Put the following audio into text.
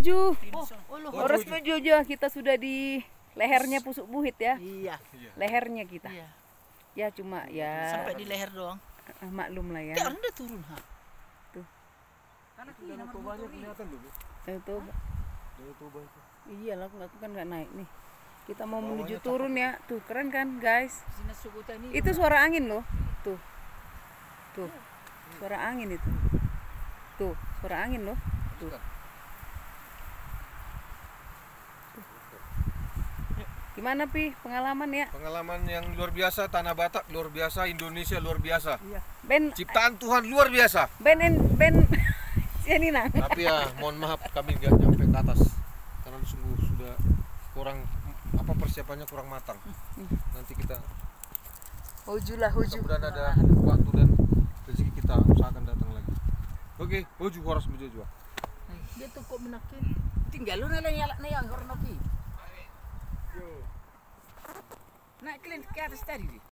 Maju. Oh, oh loh. Harus maju aja. Kita sudah di lehernya pusuk buhit ya. Iya, Lehernya kita. iya. Ya cuma ya Sampai di leher doang. maklum lah ya. Orang udah turun, ha. Tobanya kelihatan loh, Bu. Itu Danau Toba itu. iya lah aku kan nggak naik nih. Kita mau menuju turun ya. Tuh keren kan guys? Itu suara angin loh. Tuh. Tuh. Suara angin itu. Tuh, suara angin loh. Tuh. Gimana Pi pengalaman ya? Pengalaman yang luar biasa, Tanah Batak luar biasa, Indonesia luar biasa. Ben Ciptaan Tuhan luar biasa. Ben en, Ben sini nang. Tapi ya mohon maaf kami nggak nyampe ke atas karena sungguh sudah kurang apa persiapannya kurang matang. Nanti kita Huju lah huju. mudah ada waktu dan rezeki kita usahakan datang lagi. Oke, Oju harus menjadi Dia tuh kok menakin. Tinggal lu nanya nyala nih yang orang nabi. Naik kalian ke atas tadi. Di.